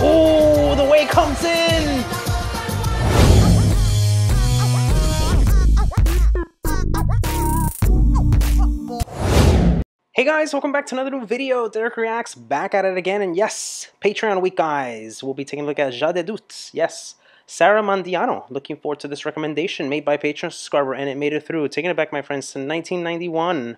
Oh, the way comes in! Hey guys, welcome back to another new video. Dereck Reacts back at it again, and yes, Patreon week, guys. We'll be taking a look at Ja de. Yes, Sara Mandiano. Looking forward to this recommendation made by Patreon subscriber, and it made it through. Taking it back, my friends, to 1991.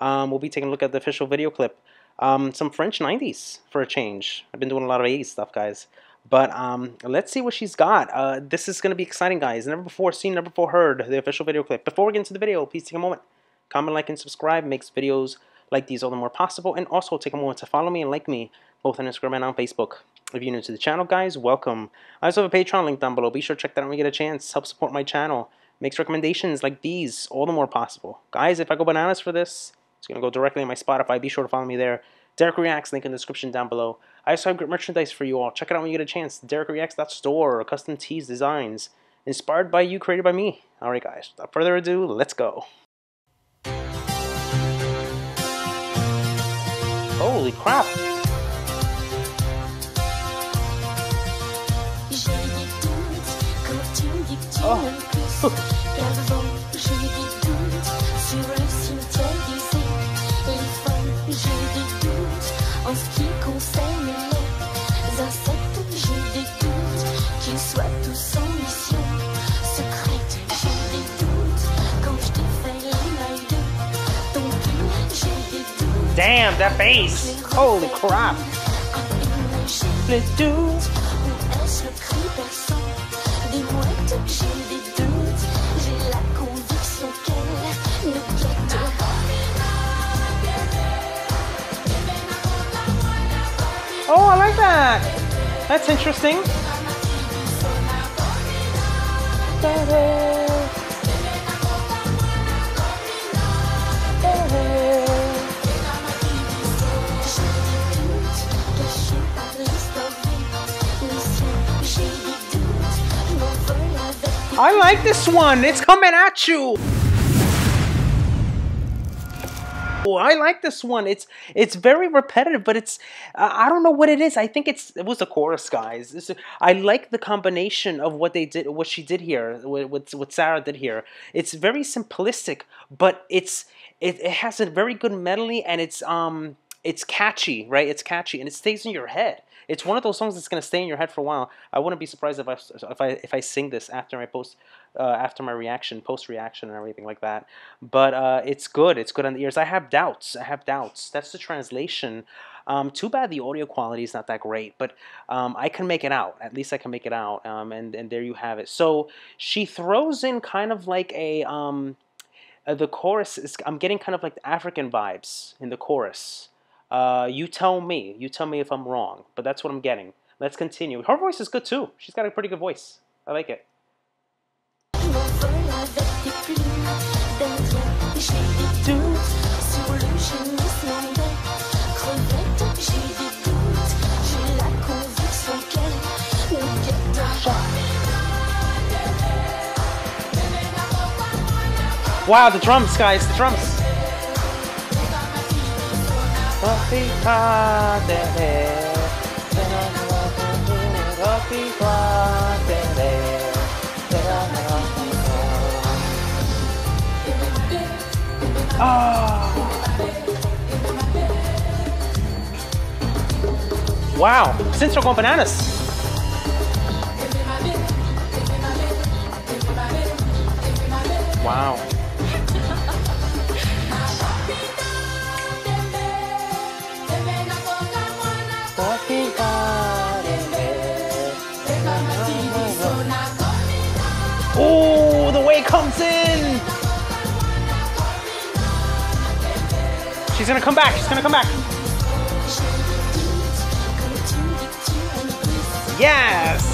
Um, we'll be taking a look at the official video clip. Um, some French 90s for a change. I've been doing a lot of 80s stuff, guys. But um, let's see what she's got. Uh, this is going to be exciting, guys. Never before seen, never before heard the official video clip. Before we get into the video, please take a moment. Comment, like, and subscribe. Makes videos like these all the more possible. And also take a moment to follow me and like me both on Instagram and on Facebook. If you're new to the channel, guys, welcome. I also have a Patreon link down below. Be sure to check that out when you get a chance. Help support my channel. Makes recommendations like these all the more possible. Guys, if I go bananas for this, it's going to go directly in my Spotify. Be sure to follow me there. Dereck Reacts, link in the description down below. I also have great merchandise for you all. Check it out when you get a chance. DereckReacts.store, or custom tees, designs, inspired by you, created by me. Alright guys, without further ado, let's go. Holy crap! En Damn, that bass! Holy crap! Oh, I like that! That's interesting. I like this one. It's coming at you. Oh, I like this one. It's it's very repetitive, but it's uh, I don't know what it is. I think it's it was the chorus, guys. I like the combination of what they did, what she did here, what what, what Sara did here. It's very simplistic, but it's it, it has a very good melody, and it's um it's catchy, right? It's catchy, and it stays in your head. It's one of those songs that's gonna stay in your head for a while. I wouldn't be surprised if I if I if I sing this after my post uh, after my reaction, post reaction, and everything like that. But uh, it's good. It's good on the ears. I have doubts. I have doubts. That's the translation. Um, too bad the audio quality is not that great, but um, I can make it out. At least I can make it out. Um, and and there you have it. So she throws in kind of like a um, uh, the chorus is. I'm getting kind of like African vibes in the chorus. Uh, you tell me. You tell me if I'm wrong. But that's what I'm getting. Let's continue. Her voice is good too. She's got a pretty good voice. I like it. Wow, the drums, guys, the drums. Ah. Wow, Central going bananas. Wow. Comes in! She's gonna come back, she's gonna come back. Yes!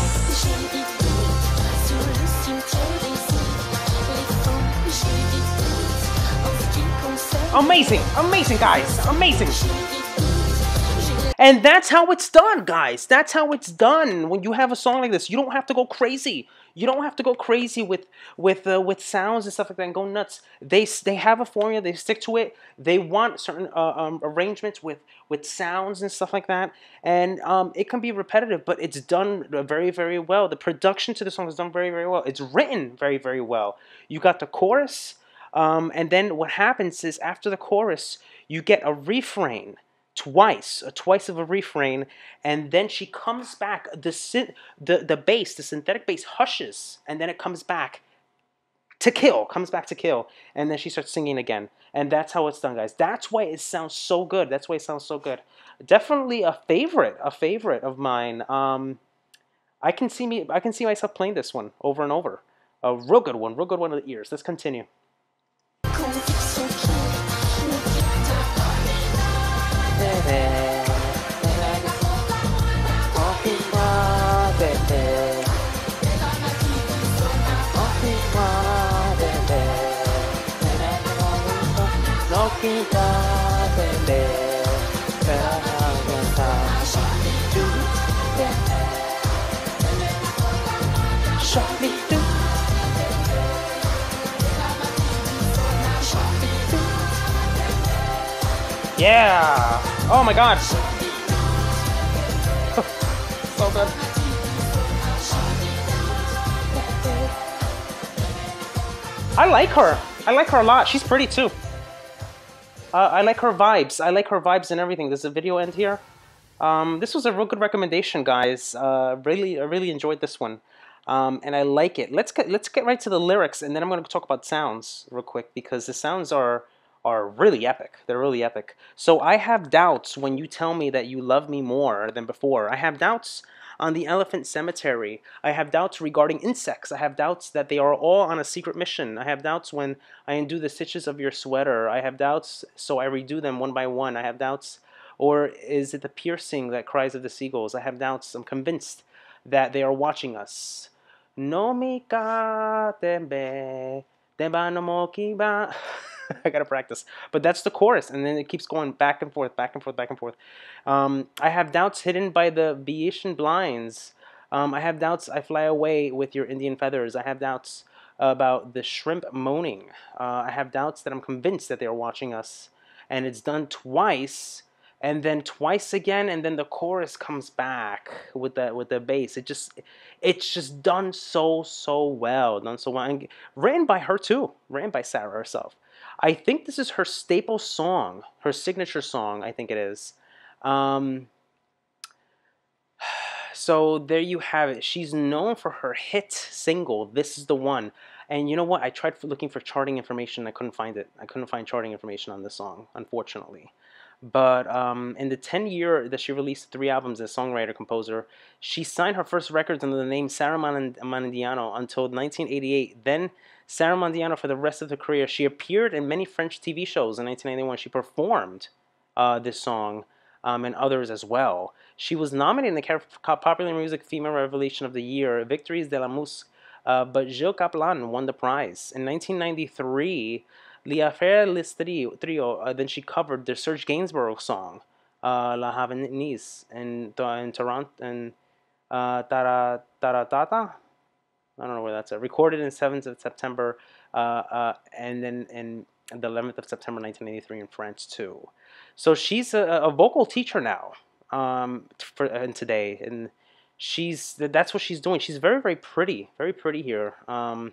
Amazing, amazing, guys, amazing. And that's how it's done, guys. That's how it's done. When you have a song like this, you don't have to go crazy. You don't have to go crazy with with uh, with sounds and stuff like that and go nuts. They they have a formula. They stick to it. They want certain uh, um, arrangements with with sounds and stuff like that, and um, it can be repetitive, but it's done uh, very very well. The production to the song is done very very well. It's written very very well. You got the chorus, um, and then what happens is after the chorus, you get a refrain twice, uh, twice of a refrain, and then she comes back. The syn- the the bass, the synthetic bass, hushes, and then it comes back to kill, comes back to kill, and then she starts singing again, and that's how it's done, guys. That's why it sounds so good. That's why it sounds so good. Definitely a favorite, a favorite of mine. Um, I can see me, I can see myself playing this one over and over. A real good one, real good one of the ears. Let's continue. Yeah! Oh my god! so good. I like her. I like her a lot. She's pretty too. Uh, I like her vibes. I like her vibes and everything. There's a video end here. Um, this was a real good recommendation, guys. Uh, really, I really enjoyed this one, um, and I like it. Let's get let's get right to the lyrics, and then I'm going to talk about sounds real quick because the sounds are are really epic. They're really epic. So I have doubts when you tell me that you love me more than before. I have doubts on the elephant cemetery. I have doubts regarding insects. I have doubts that they are all on a secret mission. I have doubts when I undo the stitches of your sweater. I have doubts, so I redo them one by one. I have doubts, or is it the piercing that cries of the seagulls? I have doubts. I'm convinced that they are watching us. No mi ka tembe, temba no mo. I gotta practice. But that's the chorus, and then it keeps going back and forth, back and forth, back and forth. Um, I have doubts hidden by the Venetian blinds. Um, I have doubts I fly away with your Indian feathers. I have doubts about the shrimp moaning. Uh, I have doubts that I'm convinced that they are watching us. And it's done twice, and then twice again, and then the chorus comes back with the with the bass. It just it's just done so so well, done so well, and written by her too, written by Sara herself. I think this is her staple song, her signature song. I think it is. Um, so there you have it. She's known for her hit single, This is the One. And you know what? I tried looking for charting information. I couldn't find it. I couldn't find charting information on this song, unfortunately. But um, in the 10 year that she released three albums as songwriter composer, she signed her first records under the name Sarah Manandiano until 1988. Then Sara Mandiano for the rest of her career. She appeared in many French TV shows in 1991. She performed uh, this song um, and others as well. She was nominated in the Popular Music Female Revelation of the Year, Victories de la Mousse, uh, but Gilles Kaplan won the prize. In 1993, L'Affaire Les Trio, uh, then she covered the Serge Gainsborough song, uh, La Havanaise, in, in Toronto, and uh, Tara, Taratata, I don't know where that's at. Recorded in 7th of September, uh, uh, and then in the 11th of September 1983 in France too. So she's a, a vocal teacher now, um, for and today, and she's that's what she's doing. She's very very pretty, very pretty here, um,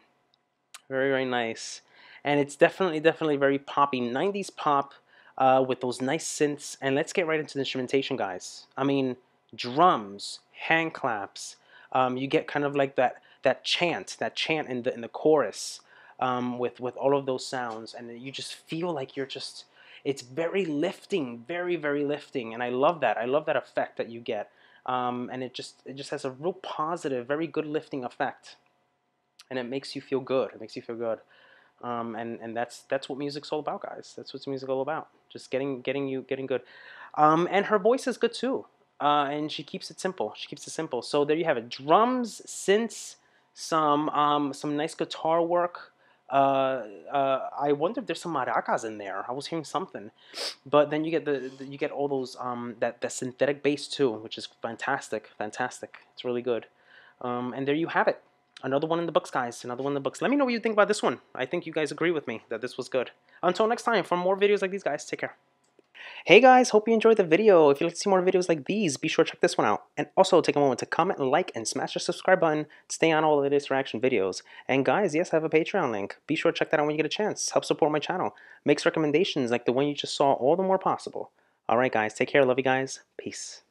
very very nice, and it's definitely definitely very poppy, 90s pop. Uh, with those nice synths, and let's get right into the instrumentation, guys. I mean, drums, hand claps. Um, you get kind of like that that chant, that chant in the in the chorus, um, with with all of those sounds, and you just feel like you're just. It's very lifting, very very lifting, and I love that. I love that effect that you get, um, and it just it just has a real positive, very good lifting effect, and it makes you feel good. It makes you feel good. Um, and and that's that's what music's all about, guys. That's what music's all about. Just getting getting you getting good. Um, and her voice is good too. Uh, and she keeps it simple. She keeps it simple. So there you have it: drums, synths, some um, some nice guitar work. Uh, uh, I wonder if there's some maracas in there. I was hearing something, but then you get the, the you get all those um, that that synthetic bass too, which is fantastic, fantastic. It's really good. Um, and there you have it. Another one in the books, guys. Another one in the books. Let me know what you think about this one. I think you guys agree with me that this was good. Until next time, for more videos like these, guys, take care. Hey guys, hope you enjoyed the video. If you'd like to see more videos like these, be sure to check this one out. And also take a moment to comment, like, and smash the subscribe button to stay on all the latest reaction videos. And guys, yes, I have a Patreon link. Be sure to check that out when you get a chance. Help support my channel. Makes recommendations like the one you just saw all the more possible. Alright guys, take care. Love you guys. Peace.